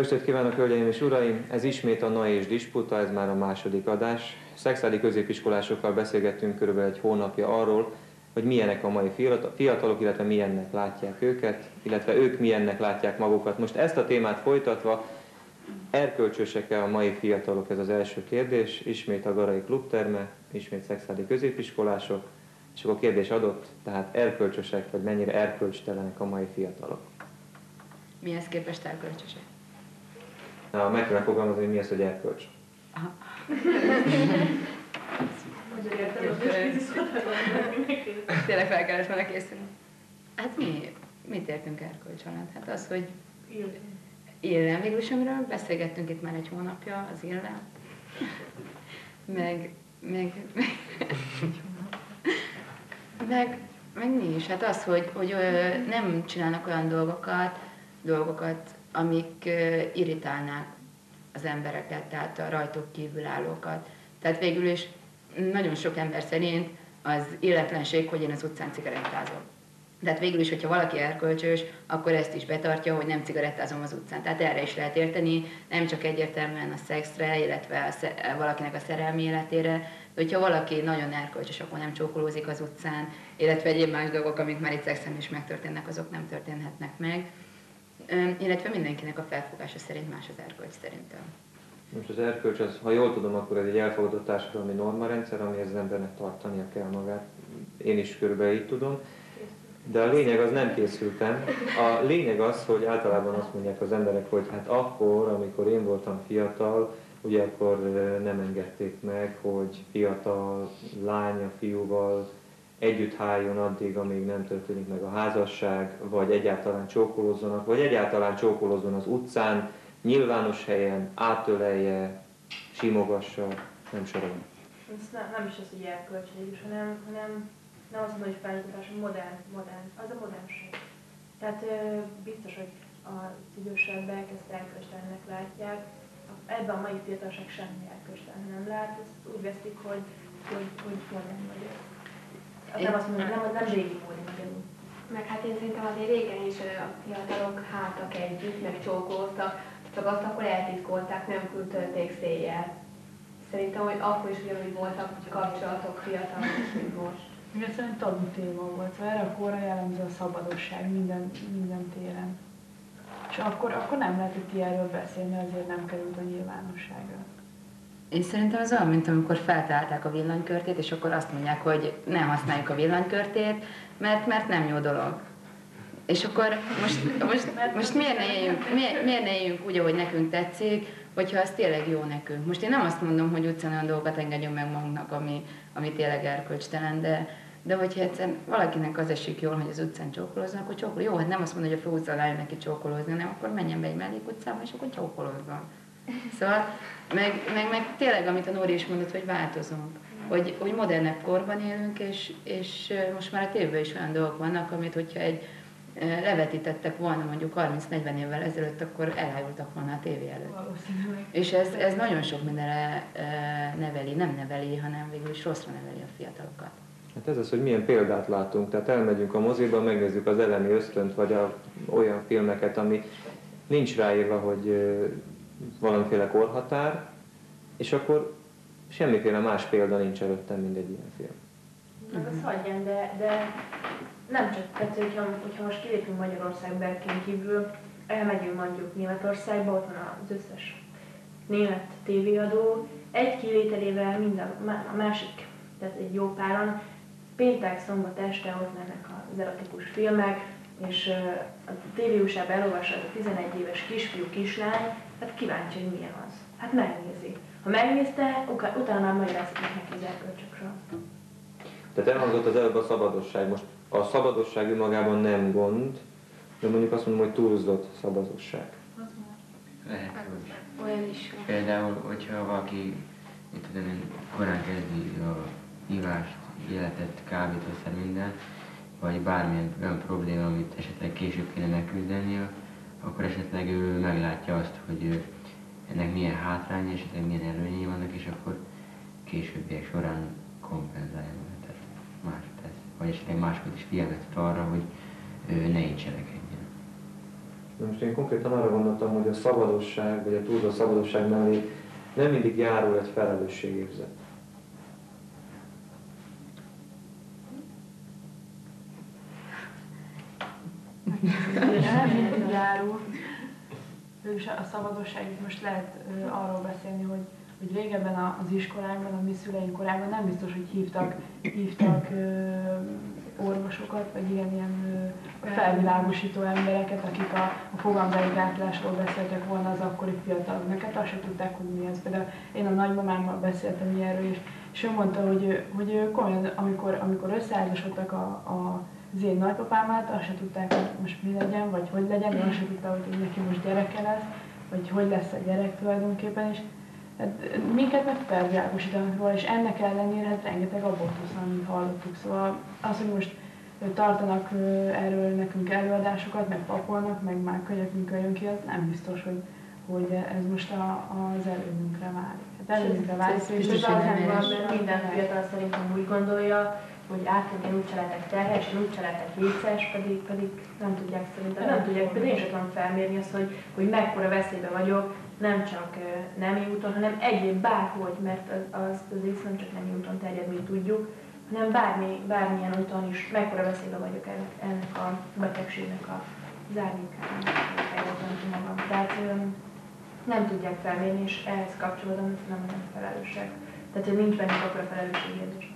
Estét kívánok, hölgyeim és uraim! Ez ismét a Na és Disputa, ez már a második adás. Szexádi középiskolásokkal beszélgettünk körülbelül egy hónapja arról, hogy milyenek a mai fiatalok, illetve milyennek látják őket, illetve ők milyennek látják magukat. Most ezt a témát folytatva, erkölcsösek-e a mai fiatalok, ez az első kérdés. Ismét a Garai Klubterme, ismét szexádi középiskolások, és akkor kérdés adott, tehát erkölcsösek, vagy mennyire erkölcstelenek a mai fiatalok. Mihez képest erkölcsösek? Na, meg kell fogalmazni, hogy mi az, hogy erkölcs. Aha. Tényleg fel kellett volna készülni. Hát mi, mit értünk erkölcs alatt? Hát az, hogy élem. Végül is, amiről beszélgettünk itt már egy hónapja, az élem. Meg, meg, meg, meg, meg mi is? Hát az, hogy, hogy nem csinálnak olyan dolgokat, dolgokat, amik irritálnák az embereket, tehát a rajtuk kívülállókat. Tehát végül is nagyon sok ember szerint az életlenség, hogy én az utcán cigarettázom. Tehát végül is, hogyha valaki erkölcsös, akkor ezt is betartja, hogy nem cigarettázom az utcán. Tehát erre is lehet érteni, nem csak egyértelműen a szexre, illetve a sze- valakinek a szerelmi életére, de hogyha valaki nagyon erkölcsös, akkor nem csókolózik az utcán, illetve egyéb más dolgok, amik már itt szexen is megtörténnek, azok nem történhetnek meg. Illetve mindenkinek a felfogása szerint más az erkölcs szerintem. Most az erkölcs, az, ha jól tudom, akkor ez egy elfogadott társadalmi normarendszer, ami az embernek tartania kell magát. Én is körülbelül így tudom. De a lényeg az nem készültem. A lényeg az, hogy általában azt mondják az emberek, hogy hát akkor, amikor én voltam fiatal, ugye akkor nem engedték meg, hogy fiatal lánya fiúval együtt háljon addig, amíg nem történik meg a házasság, vagy egyáltalán csókolózzanak, vagy egyáltalán csókolózzon az utcán, nyilvános helyen, átölelje, simogassa, nem sorolom. Ez nem, nem is az, hogy erkölcség, hanem, hanem nem azt mondom, hogy felmutatás, modern, modern, az a modernség. Tehát biztos, hogy az idősebbek ezt erkölcstelennek látják, ebben a mai fiatalság semmi erkölcstelen nem lát, ezt úgy veszik, hogy, hogy, hogy modern vagyok. Nem azt mondom, nem, nem régi módi magyarul. Meg hát én szerintem azért régen is a fiatalok háltak együtt, meg csókoltak, csak azt akkor eltitkolták, nem küldték széjjel. Szerintem, hogy akkor is ugyanúgy voltak kapcsolatok fiatalok, mint most. Igen, szerintem tabu téma volt, szóval erre a korra jellemző a szabadosság minden, minden téren. És akkor, akkor nem lehetett ilyenről beszélni, azért nem került a nyilvánosságra. Én szerintem az olyan, mint amikor feltalálták a villanykörtét, és akkor azt mondják, hogy ne használjuk a villanykörtét, mert, mert nem jó dolog. És akkor most, most, most miért, ne éljünk, miért, miért ne éljünk úgy, ahogy nekünk tetszik, hogyha az tényleg jó nekünk. Most én nem azt mondom, hogy utcán olyan dolgokat engedjünk meg magunknak, ami, ami tényleg erkölcstelen, de, de hogyha egyszerűen valakinek az esik jól, hogy az utcán csókolóznak, akkor csókol. Jó, hát nem azt mondom, hogy a főutcán álljon neki csókolózni, hanem akkor menjen be egy mellékutcába, és akkor csókolózzon. Szóval, meg, meg, meg tényleg, amit a Nóri is mondott, hogy változunk. Hogy, hogy modernebb korban élünk, és, és most már a tévében is olyan dolgok vannak, amit hogyha egy levetítettek volna mondjuk 30-40 évvel ezelőtt, akkor elájultak volna a tévé előtt. És ez, ez nagyon sok mindenre neveli, nem neveli, hanem végül is rosszra neveli a fiatalokat. Hát ez az, hogy milyen példát látunk. Tehát elmegyünk a moziba, megnézzük az elemi ösztönt, vagy a, olyan filmeket, ami nincs ráírva, hogy valamiféle korhatár, és akkor semmiféle más példa nincs előttem, mint egy ilyen film. Meg az hagyján, de, de nem csak, tehát hogyha, hogyha most kilépünk Magyarország berkén kívül, elmegyünk mondjuk Németországba, ott van az összes német tévéadó, egy kivételével minden, a másik, tehát egy jó páran, péntek, szombat este ott lennek az erotikus filmek, és a tévéújságban elolvassa a 11 éves kisfiú, kislány, hát kíváncsi, hogy milyen az. Hát megnézi. Ha megnézte, utána már magyarázik neki az erkölcsökről. Tehát elhangzott az előbb a szabadosság. Most a szabadosság önmagában nem gond, de mondjuk azt mondom, hogy túlzott szabadosság. Lehet, hogy olyan is. Például, hogyha valaki, mit tudom én, korán kezdi a hívást, életet, kábítószer, minden, vagy bármilyen olyan probléma, amit esetleg később kéne megküzdenie, akkor esetleg ő meglátja azt, hogy ennek milyen hátrányai, esetleg milyen előnyei vannak, és akkor későbbiek során kompenzálja magát. Más tesz. Vagy esetleg máskor is figyelmet arra, hogy ő ne így cselekedjen. most én konkrétan arra gondoltam, hogy a szabadosság, vagy a túlzott szabadosság mellé nem mindig járul egy felelősségérzet. Járul. Végülis a szabadosság, itt most lehet arról beszélni, hogy, hogy régebben az iskolákban, a mi szüleink korában nem biztos, hogy hívtak, hívtak orvosokat, vagy ilyen, ilyen felvilágosító embereket, akik a, a fogalmzári gátlásról beszéltek volna az akkori fiataloknak, hát azt sem tudták, hogy mi ez. Például én a nagymamámmal beszéltem ilyenről, és, és ő mondta, hogy, hogy komolyan, amikor, amikor összeházasodtak a, a az én nagypapámát, azt se tudták, hogy most mi legyen, vagy hogy legyen, ő azt se tudta, hogy neki most gyereke lesz, vagy hogy lesz a gyerek tulajdonképpen, és hát, minket meg felvilágosítanak róla, és ennek ellenére hát rengeteg abortusz, amit hallottuk. Szóval az, hogy most tartanak erről nekünk előadásokat, meg papolnak, meg már könyvekünk jön ki, az nem biztos, hogy, hogy ez most a, az előnyünkre válik. Hát előnyünkre válik, és ez azért van, mert minden fiatal szerintem úgy gondolja, hogy átmenjen úgy lehetek terhes, és úgy lehetek vicces, pedig, pedig nem tudják szerintem, nem tudják, pedig én sem tudom felmérni azt, hogy, hogy mekkora veszélybe vagyok, nem csak nemi úton, hanem egyéb bárhogy, mert az, az, az ész nem csak nemi úton terjed, mint tudjuk, hanem bármi, bármilyen úton is mekkora veszélybe vagyok ennek, ennek a betegségnek a zárnyékának, magam. Tehát nem tudják felmérni, és ehhez kapcsolódóan nem nem felelősek. Tehát, hogy nincs bennük akkor a felelősségérzés.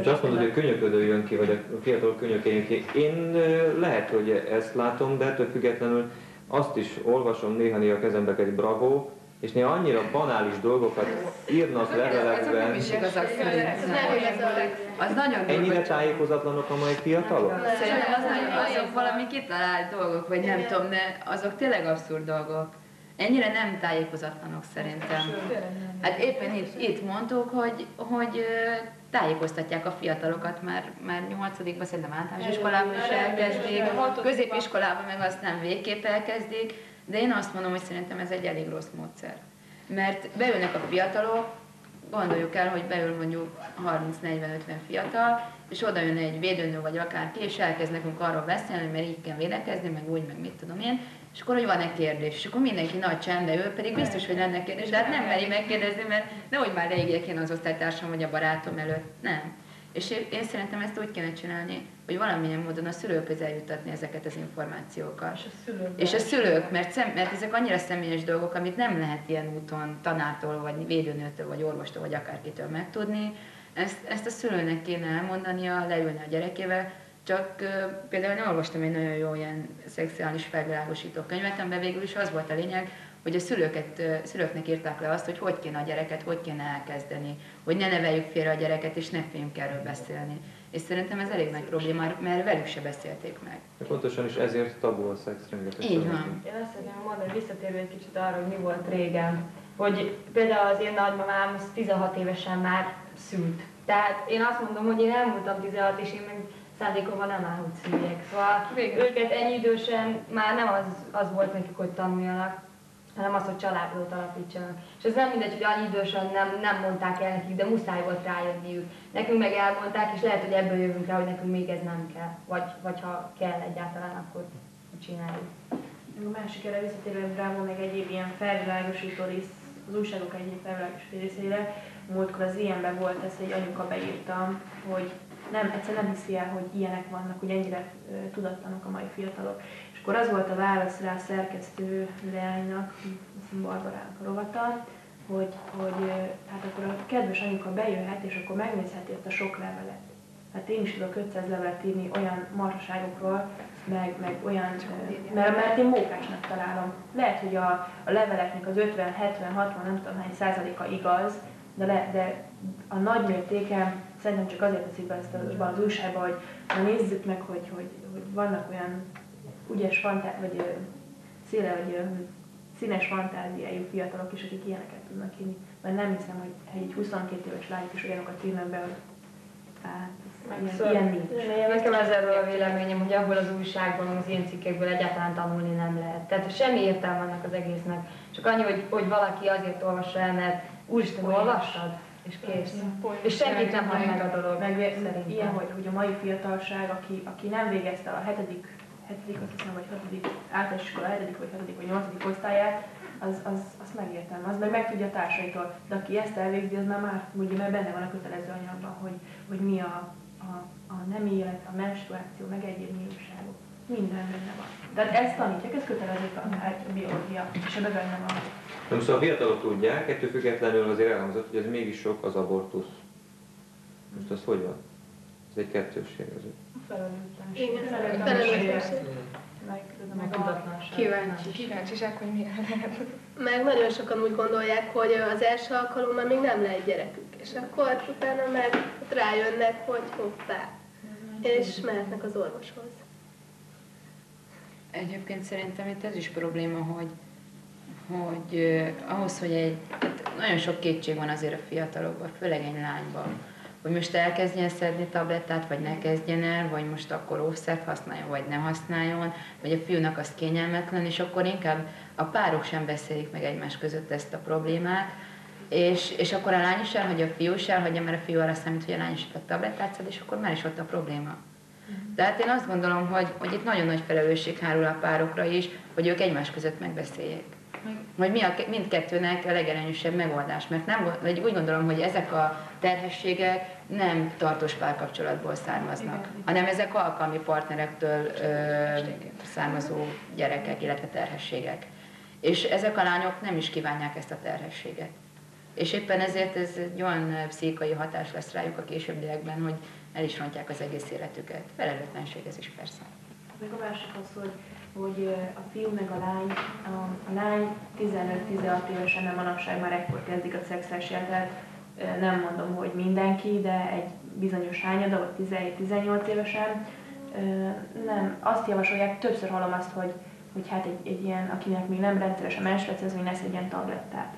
És azt mondod, hogy a könyöködő jön ki, vagy a fiatal jön ki. Én lehet, hogy ezt látom, de ettől függetlenül azt is olvasom néha-néha a kezembe egy bravo, és néha annyira banális dolgokat írnak levelekben. Ez nem is igaz, az nagyon Ennyire tájékozatlanok a mai fiatalok? Szerintem az, azok valami kitalált dolgok, vagy nem tudom, de azok tényleg abszurd dolgok. Ennyire nem tájékozatlanok szerintem. Hát éppen itt, itt mondtuk, hogy, hogy tájékoztatják a fiatalokat, már, már nyolcadikban szerintem általános iskolában is elkezdik, középiskolában meg azt nem végképp elkezdik, de én azt mondom, hogy szerintem ez egy elég rossz módszer. Mert beülnek a fiatalok, gondoljuk el, hogy beül mondjuk 30-40-50 fiatal, és oda jön egy védőnő vagy akárki, és elkezd nekünk arról beszélni, mert így kell védekezni, meg úgy, meg mit tudom én, és akkor, hogy van-e kérdés, és akkor mindenki nagy csendbe ő pedig biztos, hogy lenne kérdés, de hát nem meri megkérdezni, mert nehogy már leégjek én az osztálytársam vagy a barátom előtt. Nem. És én, én szerintem ezt úgy kéne csinálni, hogy valamilyen módon a szülőkhöz eljuttatni ezeket az információkat. És a szülők. És a szülők, mert, szem, mert ezek annyira személyes dolgok, amit nem lehet ilyen úton tanártól, vagy védőnőtől, vagy orvostól, vagy akárkitől megtudni. Ezt, ezt a szülőnek kéne elmondania, leülni a gyerekével, csak például én olvastam egy nagyon jó ilyen szexuális felvilágosító könyvet, amiben végül is az volt a lényeg, hogy a szülőket, szülőknek írták le azt, hogy hogy kéne a gyereket, hogy kéne elkezdeni, hogy ne neveljük félre a gyereket, és ne féljünk erről beszélni. És szerintem ez elég nagy probléma, mert velük se beszélték meg. De pontosan is ezért tabu a szex rengeteg. Így van. Én azt szeretném mondani, visszatérve egy kicsit arra, hogy mi volt régen. Hogy például az én nagymamám 16 évesen már szült. Tehát én azt mondom, hogy én elmúltam 16, és én meg szándékomban nem áll, hogy szüljek. Szóval Végül. őket ennyi idősen már nem az, az volt nekik, hogy tanuljanak, hanem az, hogy családot alapítsanak. És ez nem mindegy, hogy annyi idősen nem, nem mondták el nekik, de muszáj volt rájönniük. Nekünk meg elmondták, és lehet, hogy ebből jövünk rá, hogy nekünk még ez nem kell. Vagy, vagy ha kell egyáltalán, akkor csináljuk. A másik erre visszatérve Bravo meg egyéb ilyen felvilágosító rész, az újságok egyéb felvilágosító részére, múltkor az ilyenben volt ez, hogy anyuka beírta, hogy nem, egyszer nem hiszi el, hogy ilyenek vannak, hogy ennyire tudatlanok a mai fiatalok. És akkor az volt a válasz rá a szerkesztő leánynak, Barbarának a rovata, hogy, hogy hát akkor a kedves anyuka bejöhet, és akkor megnézheti ott a sok levelet. Hát én is tudok 500 levelet írni olyan marhaságokról, meg, meg olyan, mert, mert én mókásnak találom. Lehet, hogy a, a leveleknek az 50, 70, 60, nem tudom hány százaléka igaz, de, le, de a nagy mértéke szerintem csak azért teszik be ezt az, az újságba, hogy nézzük meg, hogy, hogy, hogy vannak olyan ügyes fantá- vagy széle, vagy színes fantáziájú fiatalok is, akik ilyeneket tudnak írni. Mert nem hiszem, hogy egy 22 éves lányok is olyanokat írnak be, hogy hát, ilyen, ilyen nincs. Én nekem ez erről a véleményem, hogy abból az újságból, az ilyen cikkekből egyáltalán tanulni nem lehet. Tehát semmi értelme annak az egésznek. Csak annyi, hogy, hogy valaki azért olvassa el, mert úristen, olvassad? És kész. És senkit nem hagy meg a dolog. Meg szerintem. ilyen, hogy, hogy a mai fiatalság, aki, aki nem végezte a hetedik, hetedik, azt hiszem, vagy hatodik, általános iskola hetedik, vagy hatodik, vagy nyolcadik osztályát, az, az, azt megértem, az meg megtudja a társaitól. De aki ezt elvégzi, az már, már ugye, mert benne van a kötelező anyagban, hogy, hogy mi a, a, a nem élet, a menstruáció, meg egyéb nyílságok. Minden benne van. Tehát ezt tanítják, ez kötelező tanár, a biológia, és ebben benne van. Na most a fiatalok tudják, ettől függetlenül azért elhangzott, hogy ez mégis sok az abortusz. Most az hogy van? Ez egy kettősség. Ez. Felelőtlenség. Igen, Felelőtlenség. felelőtlenség. Meg, meg a. Kíváncsi. Kíváncsiság, hogy mire lehet. Meg nagyon sokan úgy gondolják, hogy az első alkalommal még nem lehet gyerekük, és akkor utána meg rájönnek, hogy hoppá, és mehetnek az orvoshoz. Egyébként szerintem itt ez is probléma, hogy, hogy eh, ahhoz, hogy egy, hát nagyon sok kétség van azért a fiatalokban, főleg egy lányban, hogy most elkezdjen szedni tablettát, vagy ne kezdjen el, vagy most akkor óvszert használjon, vagy ne használjon, vagy a fiúnak az kényelmetlen, és akkor inkább a párok sem beszélik meg egymás között ezt a problémát, és, és akkor a lány is elhagyja, a fiú is elhagyja, mert a fiú arra számít, hogy a lány is a tablettát szed, és akkor már is ott a probléma. Tehát én azt gondolom, hogy, hogy itt nagyon nagy felelősség hárul a párokra is, hogy ők egymás között megbeszéljék. Hogy mi a, mindkettőnek a legelőnyösebb megoldás, mert nem, vagy úgy gondolom, hogy ezek a terhességek nem tartós párkapcsolatból származnak, hanem ezek alkalmi partnerektől ö, származó gyerekek, illetve terhességek. És ezek a lányok nem is kívánják ezt a terhességet. És éppen ezért ez egy olyan pszichai hatás lesz rájuk a későbbiekben, hogy el is rontják az egész életüket. Felelőtlenség ez is persze. Meg a másik az, hogy, hogy a fiú meg a lány, a, a lány 15-16 évesen, nem manapság már ekkor kezdik a szexuális életet, nem mondom, hogy mindenki, de egy bizonyos hányada, vagy 17-18 évesen, nem, azt javasolják, többször hallom azt, hogy, hogy hát egy, egy ilyen, akinek még nem rendszeres a menstruáció, az még ne szedjen tablettát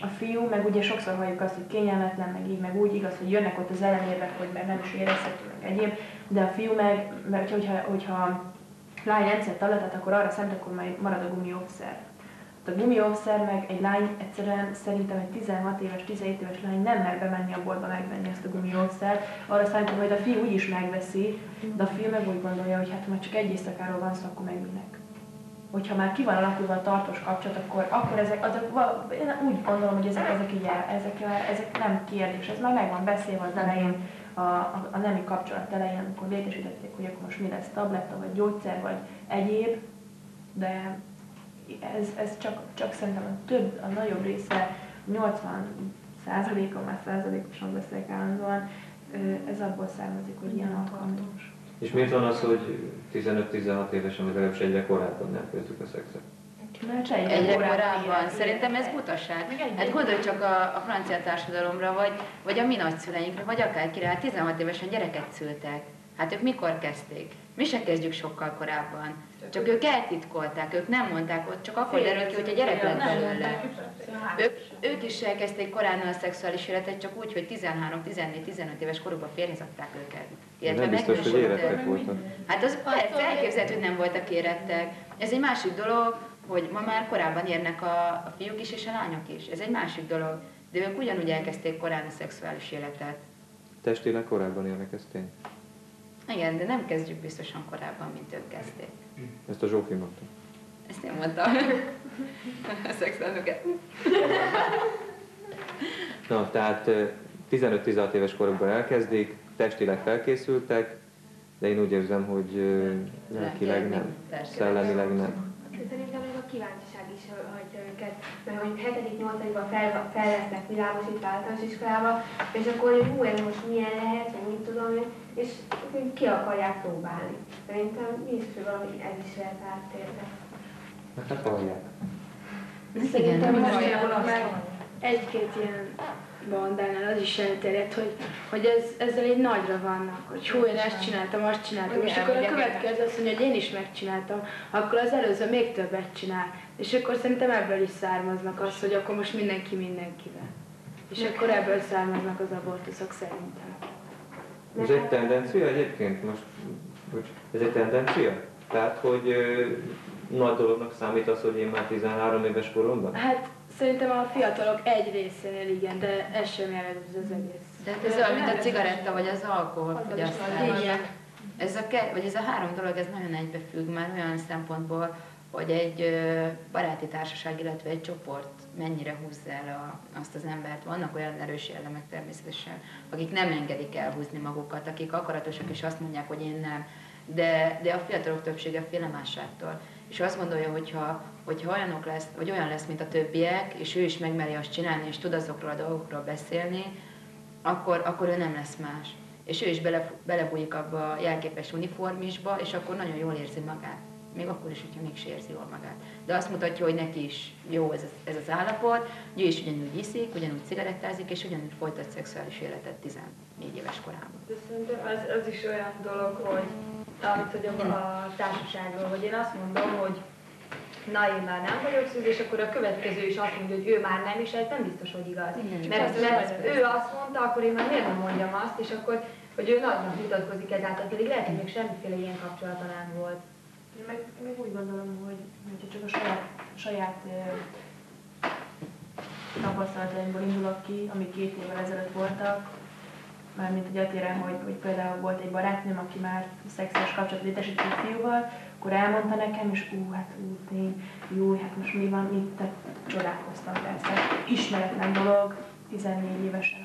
a fiú, meg ugye sokszor halljuk azt, hogy kényelmetlen, meg így, meg úgy igaz, hogy jönnek ott az ellenérvek, hogy meg nem is érezhető, meg egyéb, de a fiú meg, mert hogyha, hogyha lány egyszer tabletet, akkor arra szent, akkor majd marad a gumiószer. A gumiószer meg egy lány egyszerűen szerintem egy 16 éves, 17 éves lány nem mer bemenni a boltba megvenni ezt a gumiószert. Arra számít, hogy a fiú úgyis megveszi, de a fiú meg úgy gondolja, hogy hát majd csak egy éjszakáról van szó, akkor meg minek hogyha már ki van alakulva a tartós kapcsolat, akkor, akkor ezek, azok, én úgy gondolom, hogy ezek, ezek, így el, ezek, ezek nem kérdés, ez már meg van beszélve az elején, a, a, a nemi kapcsolat elején, amikor létesítették, hogy akkor most mi lesz, tabletta, vagy gyógyszer, vagy egyéb, de ez, ez csak, csak szerintem a több, a nagyobb része, 80 százalékon, már százalékosan beszélek állandóan, ez abból származik, hogy ilyen alkalmas. És miért van az, hogy 15-16 évesen, legalábbis egyre korábban nem kezdjük a szexet? Mert egyre, egyre korábban. Szerintem ez butaság. Hát gondolj csak a, a francia társadalomra, vagy, vagy a mi nagyszüleinkre, vagy akárkire. Hát 16 évesen gyereket szültek. Hát ők mikor kezdték? Mi se kezdjük sokkal korábban. Csak ők eltitkolták, ők nem mondták ott, csak akkor derült ki, hogy a gyerek lett belőle. Ők, ők is elkezdték korán a szexuális életet, csak úgy, hogy 13-14-15 éves korukban férhez adták őket. Illetve nem biztos, hogy érettek voltak. Hát az persze elképzelhető, hogy nem voltak érettek. Ez egy másik dolog, hogy ma már korábban érnek a, a fiúk is és a lányok is. Ez egy másik dolog. De ők ugyanúgy elkezdték korán a szexuális életet. Testileg korábban érnek, ez tény. Igen, de nem kezdjük biztosan korábban, mint ők kezdték. Ezt a Zsófi mondta. Ezt én mondtam. a szexuálnuket. Na, tehát 15-16 éves korukban elkezdik, testileg felkészültek, de én úgy érzem, hogy lelkileg nem, szellemileg nem. Szerintem még a kíváncsiság is hagyja őket, mert mondjuk 7.-8.-ban fel, fel lesznek világosítva általános iskolába, és akkor, hogy hú, ez most milyen lehet, vagy mit tudom én, és ki akarják próbálni. Szerintem biztos, hogy valami ez is lehet áttérve. Hát hallják. Szerintem most egy-két ilyen bandánál az is elterjedt, hogy, hogy ez, ezzel egy nagyra vannak, hogy hú, én ezt csináltam, azt csináltam, és akkor a következő azt mondja, hogy én is megcsináltam, akkor az előző még többet csinál. És akkor szerintem ebből is származnak az, hogy akkor most mindenki mindenkivel. És akkor ebből származnak az abortuszok szerintem. Ez egy tendencia egyébként? Most, bocs, ez egy tendencia? Tehát, hogy ö, nagy dolognak számít az, hogy én már 13 éves koromban? Hát Szerintem a fiatalok egy részénél igen, de ez sem jelent az egész. De hát ez olyan, mint a cigaretta vagy az alkohol fogyasztás. Igen. Ez a, ke- vagy ez a három dolog, ez nagyon egybefügg már olyan szempontból, hogy egy baráti társaság, illetve egy csoport mennyire húzza el a, azt az embert. Vannak olyan erős jellemek természetesen, akik nem engedik elhúzni magukat, akik akaratosak és azt mondják, hogy én nem. De, de a fiatalok többsége fél másságtól. És azt gondolja, hogyha, hogyha olyanok lesz, vagy olyan lesz, mint a többiek, és ő is megmeri azt csinálni, és tud azokról a dolgokról beszélni, akkor, akkor ő nem lesz más. És ő is bele, belebújik abba a jelképes uniformisba, és akkor nagyon jól érzi magát még akkor is, hogyha mégse érzi jól magát. De azt mutatja, hogy neki is jó ez, ez az állapot, hogy ő is ugyanúgy iszik, ugyanúgy cigarettázik, és ugyanúgy folytat szexuális életet 14 éves korában. De szerintem ez, ez is olyan dolog, hogy amit hogy a, a társaságról, hogy én azt mondom, hogy na én már nem vagyok szűz, és akkor a következő is azt mondja, hogy ő már nem, és ez nem biztos, hogy igaz. Igen, mert, mert ő azt mondta, akkor én már miért nem mondjam azt, és akkor, hogy ő nagynak mutatkozik ezáltal, pedig lehet, hogy még semmiféle ilyen kapcsolata nem volt. Én meg, meg úgy gondolom, hogy, hogy csak a saját, saját tapasztalataimból indulok ki, ami két évvel ezelőtt voltak, mármint egy eltérem, hogy, hogy például volt egy barátnőm, aki már szexuális kapcsolatot létesített fiúval, akkor elmondta nekem, és ú, hát ú, tény, jó, hát most mi van, mit, te csodálkoztam persze. Ismeretlen dolog, 14 évesen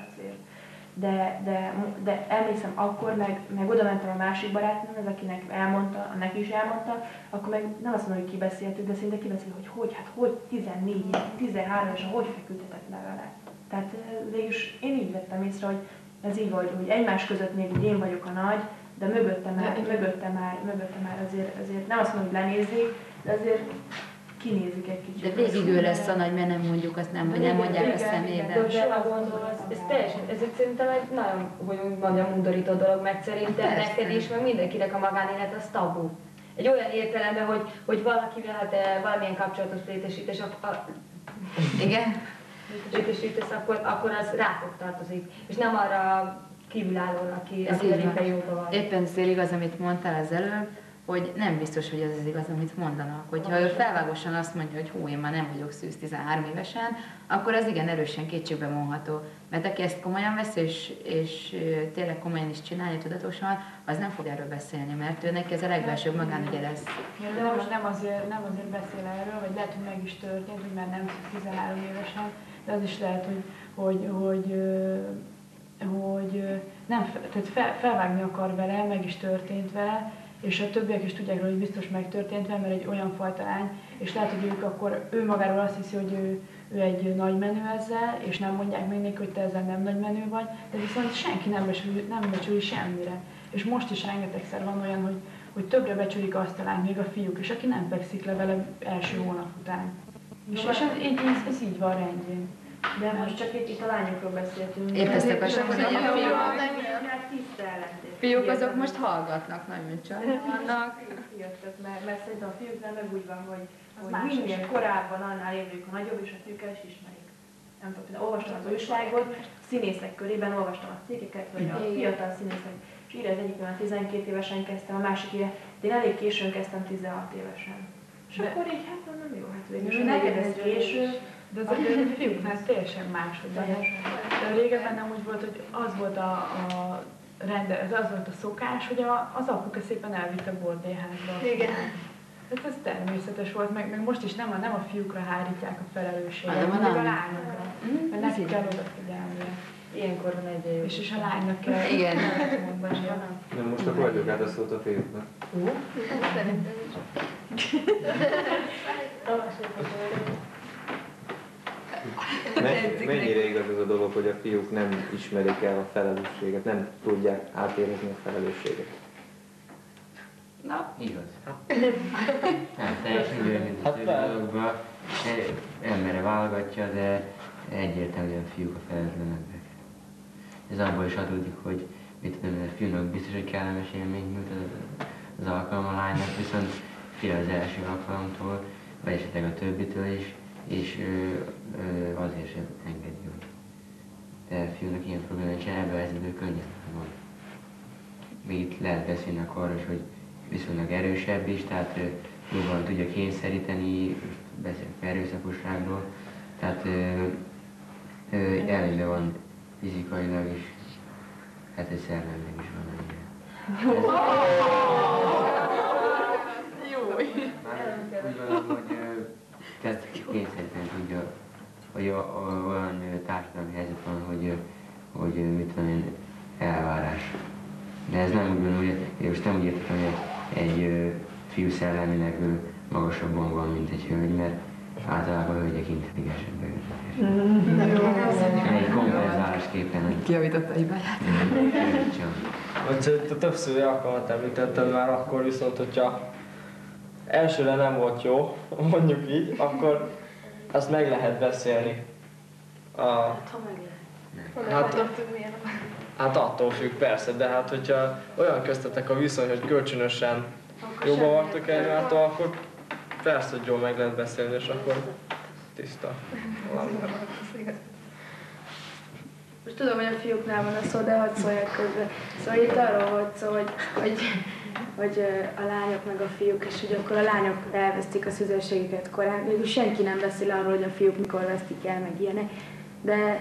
de, de, de emlékszem akkor, meg, meg oda mentem a másik barátnőm, az akinek elmondta, neki is elmondta, akkor meg nem azt mondom, hogy kibeszéltük, de szinte kibeszél, hogy hogy, hát hogy 14, 13 és hogy feküdtetek le vele. Tehát végülis én így vettem észre, hogy ez így volt, hogy egymás között még én vagyok a nagy, de mögötte már, mögötte már, mögötte már azért, azért nem azt mondom, hogy lenézik, de azért kinézik egy kicsit. De végig ő lesz a nagy, mert nem mondjuk azt nem, vagy nem mondják a szemébe. De gondolsz, ez teljesen, ez szerintem egy nagyon, hogy úgy mondjam, undorító dolog, mert szerintem neked is, meg mindenkinek a magánélet az tabu. Egy olyan értelemben, hogy, hogy valakivel hát eh, valamilyen kapcsolatot létesítés, a, a, igen, létesítesz, akkor, akkor az rákok tartozik, és nem arra kívülállóra, aki, ez éppen jóban van. Éppen szél igaz, amit mondtál az előbb, hogy nem biztos, hogy az az igaz, amit mondanak. Hogyha ő felvágosan azt mondja, hogy hú, én már nem vagyok szűz 13 évesen, akkor az igen erősen kétségbe vonható. Mert aki ezt komolyan vesz, és, és tényleg komolyan is csinálja tudatosan, az nem fog erről beszélni, mert ő neki ez a legbelsőbb magánügye lesz. De most nem azért, nem azért beszél erről, vagy lehet, hogy meg is történt, hogy már nem 13 évesen, de az is lehet, hogy, hogy, hogy, hogy, nem, tehát fel, felvágni akar vele, meg is történt vele, és a többiek is tudják róla, hogy biztos megtörtént vele, mert egy olyan fajta lány, és lehet, hogy ők akkor, ő magáról azt hiszi, hogy ő, ő egy nagy menő ezzel, és nem mondják még neki, hogy te ezzel nem nagy menő vagy, de viszont senki nem becsüli, nem becsüli semmire. És most is rengetegszer van olyan, hogy, hogy többre becsülik azt a lány, még a fiúk, és aki nem fekszik le vele első hónap után. És, és ez, így, ez, ez így van rendjén. De most csak itt, itt a lányokról beszéltünk. Épp ezt akartam mondani, hogy a fiúk, fiúk. azok most hallgatnak, nagyon csak. Vannak. Mert, mert szerintem a fiúknál meg úgy van, hogy, hogy minél korábban annál évők a nagyobb, és a fiúk el is ismerik. Nem tudom, például olvastam az újságot, színészek körében olvastam a cikkeket, vagy a fiatal színészek, és írja az egyik olyan 12 évesen kezdtem, a másik írja, én elég későn kezdtem 16 évesen. És akkor így, hát nem jó, hát végül neked ez késő, de az a fiúknál teljesen más, hogy de régebben nem úgy volt, hogy az volt a, a rende, ez az volt a szokás, hogy a, az apuka szépen elvitte a bordéházba. Igen. Hát ez természetes volt, meg, meg most is nem a, nem a fiúkra hárítják a felelősséget, hanem a, a lányokra. Mm, mert neki kell odafigyelni. Ilyenkor van egy. És is a lánynak kell Igen. De most akkor adjuk át a szót a fiúknak. Szerintem is. Mennyire igaz ez a dolog, hogy a fiúk nem ismerik el a felelősséget, nem tudják átérezni a felelősséget? Na, igaz. Nem, teljesen olyan, mint a többi dologban. Embere válogatja, de egyértelműen fiúk a felelőtlenebbek. Ez abból is adódik, hogy mit tudom, a fiúnak biztos, hogy kellemes élmény nyújt az, az alkalom a lánynak, viszont fél az első alkalomtól, vagy esetleg a többitől is, és azért sem engedi, hogy te fiúnak ilyen probléma, és ebben a helyzetben könnyen van. Még itt lehet beszélni arról is, hogy viszonylag erősebb is, tehát jobban tudja kényszeríteni, beszélünk erőszakosságról, tehát előnyben van fizikailag is, hát egy szellemileg is van ennyire. Jó. Jó. Úgy van, hogy hogy olyan társadalmi helyzet van, hogy, hogy mit tudom én, elvárás. De ez nem úgy van, hogy én most nem úgy értem, hogy egy, egy fiú szellemileg magasabban van, mint egy hölgy, mert általában a hölgyek intelligensebbek. Egy kompenzálásképpen. Kiavította a hibáját. Hogy többször alkalmat említetted már, akkor viszont, hogyha elsőre nem volt jó, mondjuk így, akkor azt meg lehet beszélni. A, hát ha meg lehet. Hát, hát attól függ, persze, de hát hogyha olyan köztetek a viszony, hogy kölcsönösen jobban vagytok egymástól, akkor persze, hogy jól meg lehet beszélni, és akkor tiszta. Most tudom, hogy a fiúknál van a szó, de hadd szóljak közben. Szóval itt arról volt szó, hogy, hogy, hogy a lányok meg a fiúk, és hogy akkor a lányok elvesztik a szüzességüket korán. Végül senki nem beszél arról, hogy a fiúk mikor vesztik el, meg ilyenek. De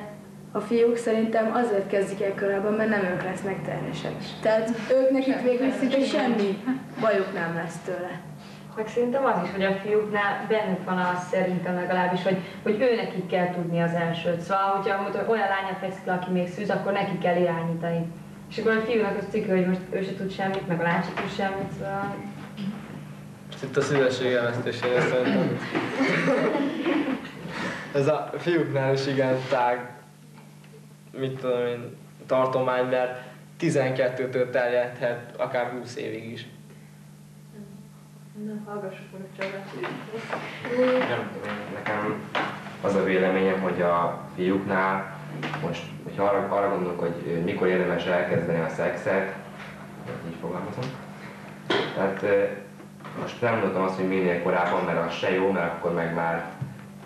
a fiúk szerintem azért kezdik el korábban, mert nem ők lesznek terhesek. Tehát ők nekik végül szinte semmi bajuk nem lesz tőle. Meg szerintem az is, hogy a fiúknál bennük van az szerintem legalábbis, hogy, hogy ő nekik kell tudni az elsőt. Szóval, hogyha olyan lányat veszik le, aki még szűz, akkor neki kell irányítani. És akkor a fiúnak az cikk, hogy most ő se tud semmit, meg a se tud semmit, szóval... Itt a szívesség elvesztésére szerintem. Ez a fiúknál is igen tág, mit tudom én, tartomány, mert 12-től terjedhet akár 20 évig is. Nekem az a véleményem, hogy a fiúknál, most, hogyha arra, arra gondolok, hogy mikor érdemes elkezdeni a szexet, így fogalmazom. Tehát most nem mondtam azt, hogy minél korábban, mert az se jó, mert akkor meg már,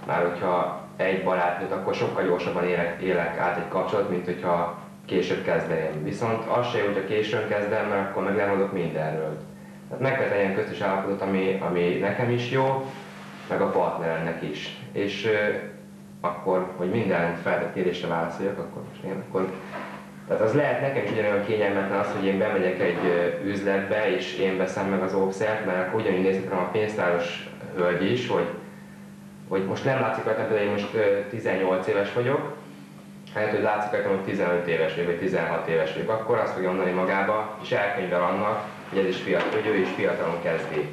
már hogyha egy barátnőt, akkor sokkal gyorsabban élek, élek át egy kapcsolat, mint hogyha később kezdeném. Viszont az se jó, hogyha későn kezdem, mert akkor meg lemondok mindenről. Tehát meg kell tenni közös állapotot, ami, ami nekem is jó, meg a partneremnek is. És akkor, hogy minden feltett kérdésre válaszoljak, akkor most én, akkor tehát az lehet nekem is ugyanolyan kényelmetlen az, hogy én bemegyek egy üzletbe, és én veszem meg az óvszert, mert akkor ugyanúgy nézek a pénztáros hölgy is, hogy, hogy most nem látszik rajtam, hogy én most 18 éves vagyok, hát hogy látszik rajtam, hogy 15 éves vagyok, vagy 16 éves vagyok, akkor azt fogja mondani magába, és elkönyvel annak, hogy ez is fiatal, hogy ő is fiatalon kezdi.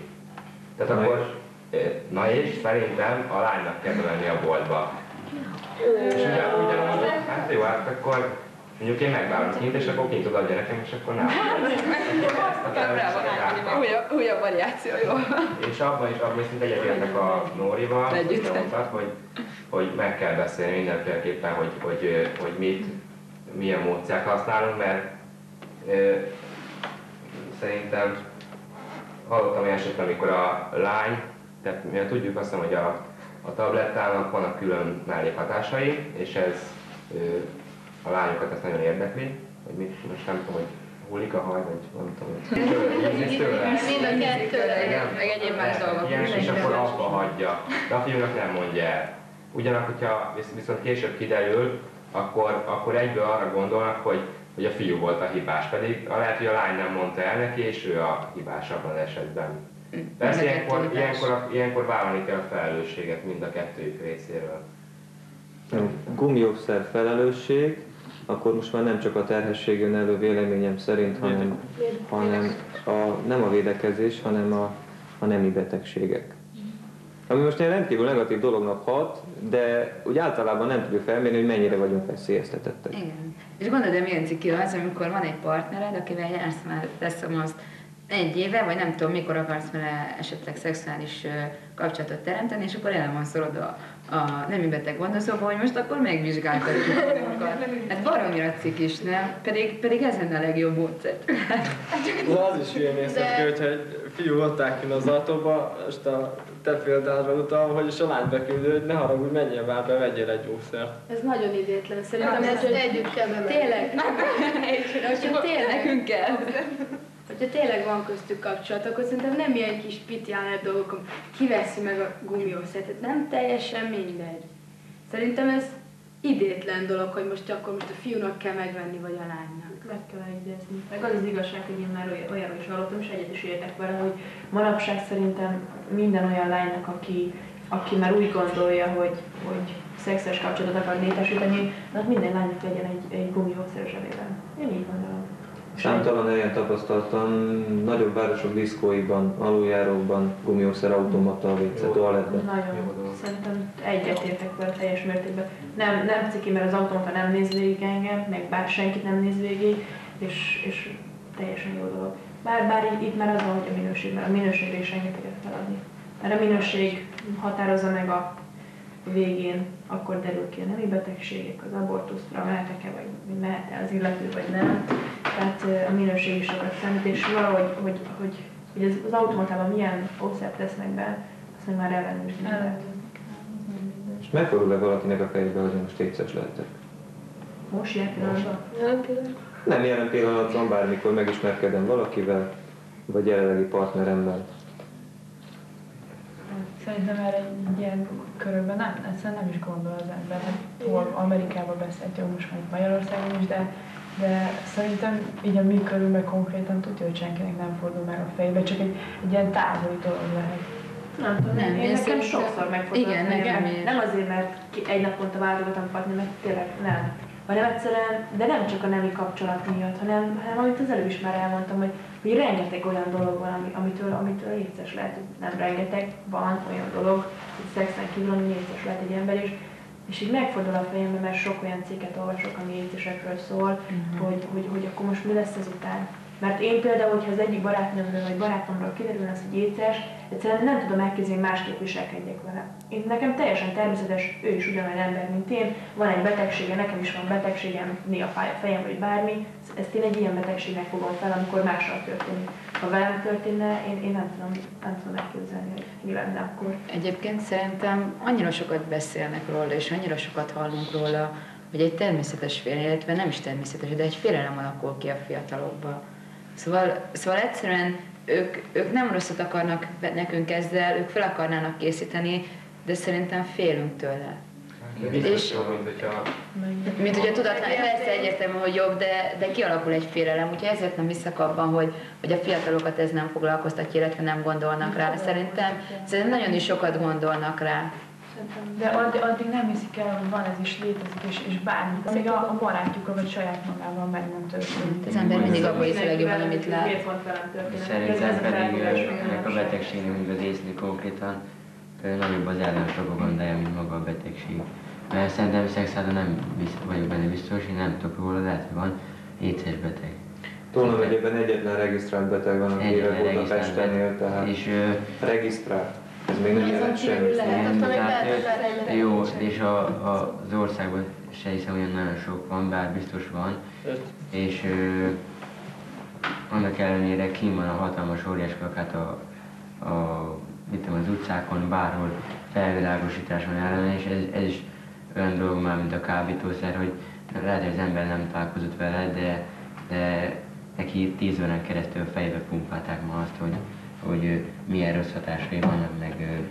Tehát na akkor, és? na és szerintem a lánynak kell menni a boltba. És ugyan, ugyanúgy, hát jó, hát akkor mondjuk én megvárom kint, és akkor kint adja nekem, és akkor nem. Újabb, újabb variáció, jó. És abban is, abban is szinte egyetértek a Nórival, Együtt. Mondtad, hogy, hogy meg kell beszélni mindenféleképpen, hogy, hogy, hogy mit, milyen módszert használunk, mert szerintem hallottam esetben, amikor a lány, tehát mi tudjuk azt, hogy a, a tablettának vannak külön mellékhatásai, és ez a lányokat ezt nagyon érdekli, hogy mit, most nem tudom, hogy hullik a haj, vagy nem tudom, hogy Mind a kettőre, meg egyéb más dolgok. és akkor abba hagyja. De a fiúnak nem mondja el. Ugyanakkor, hogyha viszont később kiderül, akkor, akkor egyből arra gondolnak, hogy hogy a fiú volt a hibás, pedig a lehet, hogy a lány nem mondta el neki, és ő a hibás abban az esetben. Persze ilyenkor, ilyenkor, ilyenkor vállalni kell a felelősséget mind a kettőjük részéről. Gumiószer felelősség, akkor most már nem csak a terhesség jön elő véleményem szerint, hanem, hanem a, nem a védekezés, hanem a, a nemi betegségek. Ami most egy rendkívül negatív dolognak hat, de úgy általában nem tudjuk felmérni, hogy mennyire vagyunk veszélyeztetettek. Igen. És gondolod, hogy milyen ciki az, amikor van egy partnered, akivel jársz már, teszem azt, egy éve, vagy nem tudom, mikor akarsz vele esetleg szexuális kapcsolatot teremteni, és akkor el van szorodva a nemi beteg gondozóba, hogy most akkor megvizsgáltatjuk magunkat. Hát baromira is, nem? Pedig, pedig ez lenne a legjobb módszer. Az is hülye nézhet ki, hogyha egy fiú ott áll ki az autóba, és a te példádra utal, hogy is a lány beküldő, hogy ne haragudj, menjél már be, vegyél egy gyógyszert. Ez nagyon idétlen, szerintem ez, hogy együtt kell bemenni. Tényleg, tényleg nekünk kell. Hogyha tényleg van köztük kapcsolat, akkor szerintem nem ilyen kis pitjáner dolgok, kiveszi meg a gumiószetet, nem teljesen mindegy. Szerintem ez idétlen dolog, hogy most akkor most a fiúnak kell megvenni, vagy a lánynak. Meg kell egyezni. Meg az az igazság, hogy én már olyan, is hallottam, és egyet is értek vele, hogy manapság szerintem minden olyan lánynak, aki, aki már úgy gondolja, hogy, hogy szexuális kapcsolatot akar létesíteni, az minden lánynak legyen egy, egy gumihószer zsebében. Én így gondolom. Számtalan helyen tapasztaltam, nagyobb városok diszkóiban, aluljárókban, gumiószer, automata, WC, toalettben. Nagyon. Szerintem egyetértek vele teljes mértékben. Nem, nem ciki, mert az automata nem néz végig engem, meg bár senkit nem néz végig, és, és teljesen jó dolog. Bár, bár itt, itt már az van, hogy a minőség, mert a minőségre is rengeteget feladni. Mert a minőség határozza meg a végén, akkor derül ki a nemi betegségek, az abortuszra mehetek-e, vagy mehet-e az illető, vagy nem. Tehát a minőség is sokat számít, és valahogy, hogy, hogy, hogy az, az automatában milyen ószert tesznek be, azt meg már ellenőrizni lehet. És megfordul-e valakinek a fejébe, hogy most éces lehetek? Most ilyen pillanatban? Nem jelen pillanatban, bármikor megismerkedem valakivel, vagy jelenlegi partneremmel. Szerintem erre egy ilyen körülben nem, egyszerűen nem is gondol az ember. Hát, hol Amerikában beszélt, jó, most már Magyarországon is, de, de szerintem így a mi körülben konkrétan tudja, hogy senkinek nem fordul meg a fejébe, csak egy, egy ilyen távoli dolog lehet. Nem tudom, nem, én, én nekem sokszor megfordult. Igen, nekem. Nem azért, mert egy naponta váltogatom patni, mert tényleg nem. Hanem egyszerűen, de nem csak a nemi kapcsolat miatt, hanem, hanem amit az előbb is már elmondtam, hogy hogy rengeteg olyan dolog van, ami, amitől, amitől éces lehet, nem rengeteg, van olyan dolog, hogy szexen kívül, ami éces lehet egy ember, és, és így megfordul a fejembe, mert sok olyan cikket olvasok, ami écesekről szól, uh-huh. hogy, hogy, hogy akkor most mi lesz ezután. Mert én például, hogyha az egyik barátnőmről vagy barátomról kiderül az, hogy éces, egyszerűen nem tudom elképzelni, másképp viselkedjek vele. Én, nekem teljesen természetes, ő is ugyanolyan ember, mint én, van egy betegsége, nekem is van betegségem, néha fáj a fejem, vagy bármi, ezt én egy ilyen betegségnek fogom fel, amikor mással történik. Ha velem történne, én, én nem, tudom, nem tudom elképzelni, hogy mi lenne akkor. Egyébként szerintem annyira sokat beszélnek róla, és annyira sokat hallunk róla, hogy egy természetes félelem, illetve nem is természetes, de egy félelem alakul ki a fiatalokban. Szóval, szóval egyszerűen ők, ők nem rosszat akarnak nekünk ezzel, ők fel akarnának készíteni, de szerintem félünk tőle. És, mint hogyha... Mint hogyha tudatlan, persze egyértelmű, hogy jobb, de, de kialakul egy félelem, úgyhogy ezért nem hiszek abban, hogy, hogy a fiatalokat ez nem foglalkoztatja, illetve nem gondolnak rá. Szerintem, szerintem nagyon is sokat gondolnak rá. De addig, addig nem hiszik el, hogy van ez is létezik, és, és bármi, amíg a, a barátjukkal vagy saját magával meg nem történik. Az ember mindig abban hiszi legjobban, amit lát. Szerintem pedig ennek a betegségnek, mint az észli konkrétan, nagyobb az ellenpropagandája, mint maga a betegség. Mert szerintem szexállal nem vagyok benne biztos, én nem tudok róla, lehet, hogy van éces beteg. Tolna megyében egyetlen regisztrált beteg van, aki évek óta Pesten él, tehát és, regisztrált. Ez még nem jelent semmit. Jó, és a, a, az országban se hiszem, hogy nagyon sok van, bár biztos van. És ö, annak ellenére kín van a hatalmas óriás plakát a, a, mit tudom, az utcákon, bárhol felvilágosítás van ellen, és ez, ez is olyan dolog már, mint a kábítószer, hogy lehet, hogy az ember nem találkozott vele, de, de neki tíz órán keresztül fejbe pumpálták ma azt, hogy, hogy milyen rossz hatásai vannak, meg,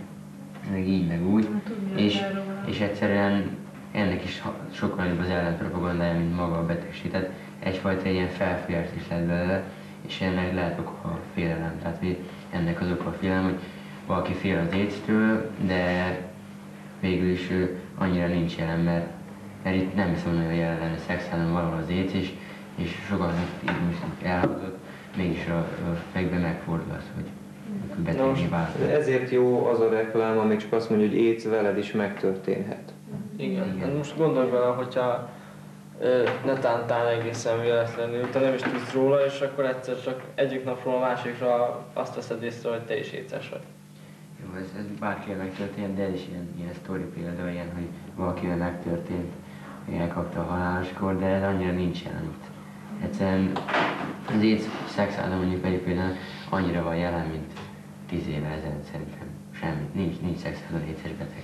meg így, meg úgy. És, és egyszerűen ennek is sokkal jobb az ellenpropagandája, mint maga a betegség. Tehát egyfajta ilyen felfújást is lehet belőle, és ennek lehet oka a félelem. Tehát hogy ennek az oka a félelem, hogy valaki fél az éctől, de végül is ő annyira nincs jelen, mert, mert itt nem hiszem nagyon jelen lenne szex, hanem valahol az éc, és, és sokan itt most elhangzott, mégis a, a fejbe megfordul az, hogy betegné vált. Ezért jó az a reklám, ami csak azt mondja, hogy éc veled is megtörténhet. Igen. Igen. Most gondolj bele, hogyha netántán egészen véletlenül, te nem is tudsz róla, és akkor egyszer csak egyik napról a másikra azt veszed észre, hogy te is éces vagy. Jó, ez, ez bárkivel megtörtént, de ez is ilyen, ilyen sztori példa, ilyen, hogy valakivel megtörtént, hogy elkapta a haláloskor, de ez annyira nincs jelen itt. Egyszerűen az AIDS szexállal mondjuk egy például annyira van jelen, mint tíz éve ezelőtt szerintem. Semmi, nincs, nincs szexállal éces beteg.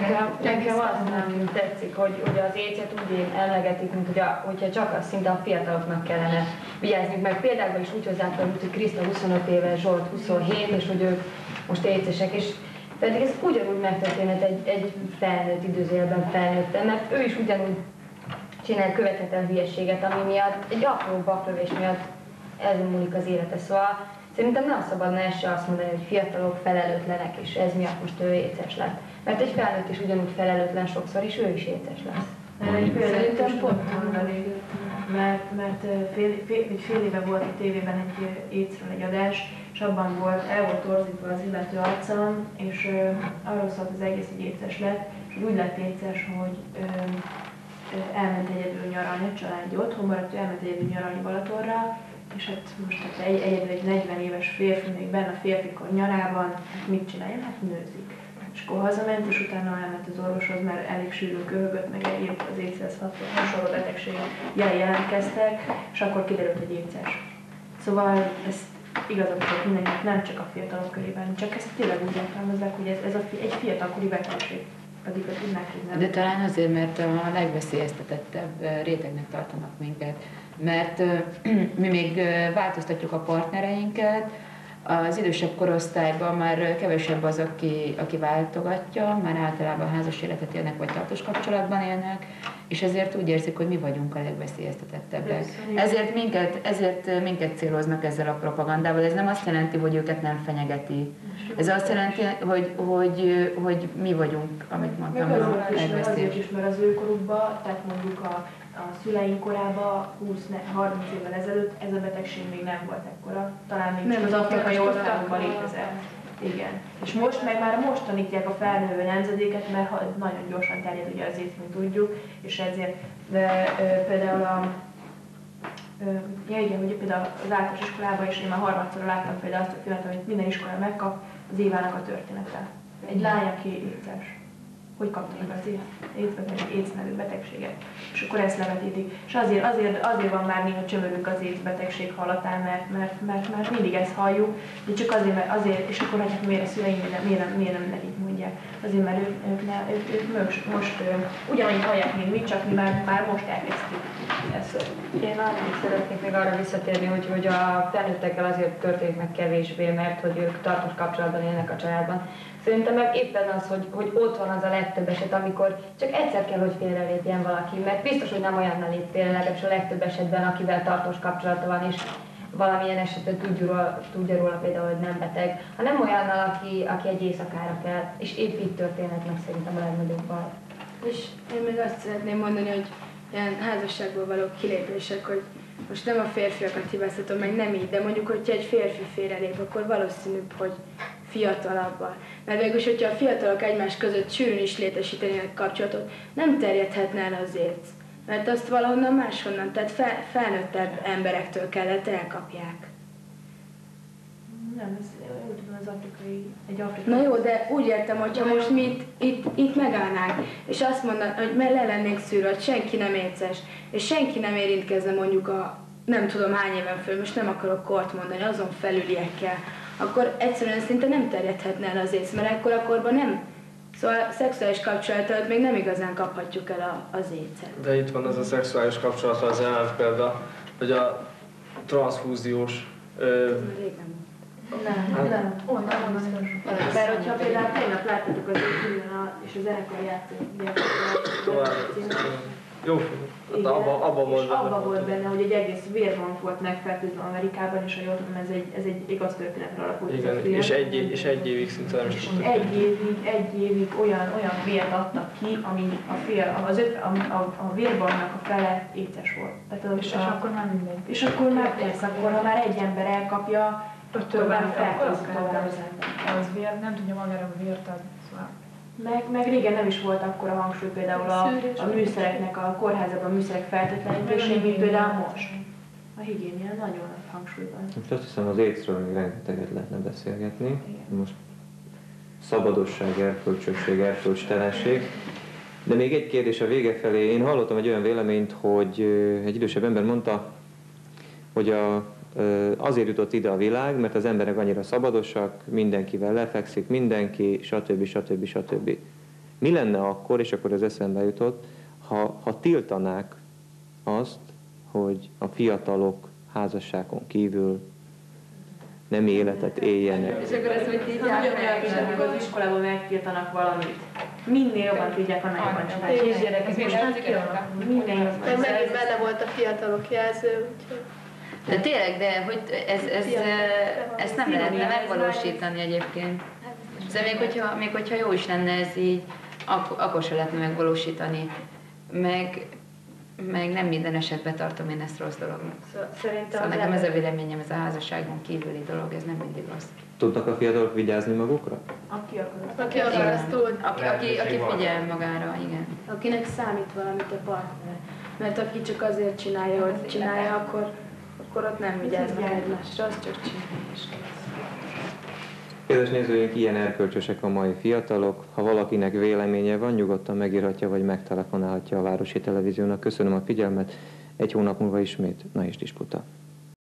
Nekem, nekem az nem tetszik, hogy ugye az écet úgy emlegetik, mint hogy a, hogyha csak az szinte a fiataloknak kellene vigyázni meg. Például is úgy hozzák hogy Kriszta 25 éve, Zsolt 27, és hogy ők most écesek, és Pedig ez ugyanúgy megtörténhet egy, egy felnőtt időzőjelben felnőttem, mert ő is ugyanúgy csinál követhetetlen hülyeséget, ami miatt egy apró baklövés miatt ez múlik az élete. Szóval szerintem nem szabadna ezt se azt mondani, hogy fiatalok felelőtlenek, és ez miatt most ő éces lett. Mert egy felnőtt is ugyanúgy felelőtlen sokszor, és ő is éces lesz. Is pont mondani, mert, mert fél, fél, fél éve volt a tévében egy écről egy adás, és abban volt, el volt torzítva az illető arcam, és ö, arról szólt az egész, hogy éces lett, és úgy lett éces, hogy ö, elment egyedül nyaralni, a családja otthon maradt, ő elment egyedül nyaralni Balatorra, és hát most hát egy, egyedül egy 40 éves férfi még benne a férfikor nyarában, hát mit csinálja? Hát nőzik. És akkor hazament, és utána elment az orvoshoz, mert elég sűrűn köhögött, meg írt az étszerhez hasonló betegség jelentkeztek, és akkor kiderült, hogy éces. Szóval ezt igazat tudok mindenkinek, nem csak a fiatalok körében, csak ezt tényleg úgy értelmezzek, hogy ez, ez a, egy fiatalkori betegség. Pedig tudnák, hogy nem. De talán azért, mert a legveszélyeztetettebb rétegnek tartanak minket. Mert mi még változtatjuk a partnereinket, az idősebb korosztályban már kevesebb az, aki, aki váltogatja, már általában házas életet élnek, vagy tartós kapcsolatban élnek, és ezért úgy érzik, hogy mi vagyunk a legveszélyeztetettebbek. Ezért minket, ezért minket céloznak ezzel a propagandával. Ez nem azt jelenti, hogy őket nem fenyegeti. Ez azt jelenti, hogy, hogy, hogy mi vagyunk, amit mondtam, a legveszélyesebb. is, mert az ő korukban, tehát mondjuk a a szüleink korában 20-30 évvel ezelőtt ez a betegség még nem volt ekkora, talán még nem, csak az afrikai országokban létezett. Igen. És most meg már most tanítják a felnővő nemzedéket, mert nagyon gyorsan terjed ugye az mint tudjuk, és ezért de, ö, például a ö, ja igen, ugye például az általános iskolában is én már harmadszor láttam például azt a filmet, amit minden iskola megkap, az Évának a története. Egy lány, aki éces hogy kapta meg az AIDS nevű betegséget. És akkor ezt levetítik. És azért, azért, azért van már néha csömörünk az AIDS betegség hallatán, mert, mert, mert, mert mindig ezt halljuk, de csak azért, mert azért, és akkor mondják, miért a szüleim miért, miért, nem, miért nem nekik mondják. Azért, mert ők, ők, ők, ők most, most ugyanannyit hallják, mint mi, csak mi már, már most elkezdtük ezt. Én nagyon szeretnék még arra visszatérni, hogy, hogy a felnőttekkel azért történik meg kevésbé, mert hogy ők tartós kapcsolatban élnek a családban. Szerintem meg éppen az, hogy, hogy ott van az a legtöbb eset, amikor csak egyszer kell, hogy félrelépjen valaki, mert biztos, hogy nem olyannal lép félre, legalábbis a legtöbb esetben, akivel tartós kapcsolata van, és valamilyen esetben tudja róla, tudja róla például, hogy nem beteg, hanem olyannal, aki, aki egy éjszakára kell, és épp itt történhet meg szerintem a legnagyobb baj. És én még azt szeretném mondani, hogy ilyen házasságból való kilépések, hogy most nem a férfiakat hibáztatom, meg nem így, de mondjuk, hogyha egy férfi félrelép, akkor valószínűbb, hogy fiatalabbal. Mert végülis, hogyha a fiatalok egymás között sűrűn is létesítenének kapcsolatot, nem terjedhetne el az érc. Mert azt valahonnan máshonnan, tehát fel, felnőttebb emberektől kellett elkapják. Nem, ez úgy van az afrikai, egy afrikai... Na jó, de úgy értem, hogyha most mi itt, itt, itt megállnánk, és azt mondanánk, hogy le lennénk szűrve, hogy senki nem éces, és senki nem érintkezne mondjuk a nem tudom hány éven föl, most nem akarok kort mondani, azon felüliekkel, akkor egyszerűen szinte nem terjedhetne el az ész, mert ekkor akkorban nem. Szóval a szexuális kapcsolatot még nem igazán kaphatjuk el a, az écet. De itt van az a szexuális kapcsolat az ellen példa, hogy a transzfúziós... Ö... Nem, hát, nem. Onnan, onnan. Mert hogyha például tegnap láttatok az a és a zenekar játszik, jó, hát abba, abba volt benne. Abba volt benne, hogy egy egész vérbank volt megfertőzve Amerikában, és ha jól tudom, ez egy, ez egy igaz történetre alapult. Igen, ez és egy, év, és egy évig szinte nem is Egy évig, egy évig olyan, olyan vért adtak ki, ami a, fél, az öt, a, a, a vérbanknak a fele éces volt. Tehát és, a, és akkor már mindegy. És akkor már persze, akkor ha már egy ember elkapja, akkor már felkapja tovább az ember. Az vér, nem tudja magára a vért adni. Szóval meg, meg régen nem is volt akkor a hangsúly például a, a műszereknek, a kórházakban a műszerek feltétlenítésén, mint például most. A higiénia nagyon nagy hangsúlyban. Most azt hiszem az écről még rengeteget lehetne beszélgetni. Igen. Most szabadosság, erkölcsösség, erkölcstelenség. De még egy kérdés a vége felé. Én hallottam egy olyan véleményt, hogy egy idősebb ember mondta, hogy a azért jutott ide a világ, mert az emberek annyira szabadosak, mindenkivel lefekszik, mindenki, stb. stb. stb. Mi lenne akkor, és akkor ez eszembe jutott, ha, ha tiltanák azt, hogy a fiatalok házasságon kívül nem életet éljenek. És akkor ez hogy így amikor az iskolában megtiltanak valamit. Minél jobban tudják, annál jobban csinálják. Kisgyerek, ez most hát Minden jobban. Meg megint benne volt a fiatalok jelző, úgyhogy... De tényleg, de hogy ez, ez, ezt nem lehetne megvalósítani egyébként. De még hogyha, még hogyha jó is lenne ez így, akkor, akkor se lehetne megvalósítani. Meg, meg nem minden esetben tartom én ezt rossz dolognak. Szóval szerintem Szóval nekem ez a véleményem, ez a házasságon kívüli dolog, ez nem mindig rossz. Tudnak a fiatalok vigyázni magukra? Aki akar. Aki akar, azt tud. Aki, aki, aki figyel magára, igen. Akinek számít valamit a partner. Mert aki csak azért csinálja, hogy csinálja, akkor, akkor ott nem vigyáznak egymásra, azt csak csinálja. és kész. Kedves nézőink, ilyen erkölcsösek a mai fiatalok. Ha valakinek véleménye van, nyugodtan megírhatja, vagy megtelefonálhatja a Városi Televíziónak. Köszönöm a figyelmet. Egy hónap múlva ismét Na és Disputa.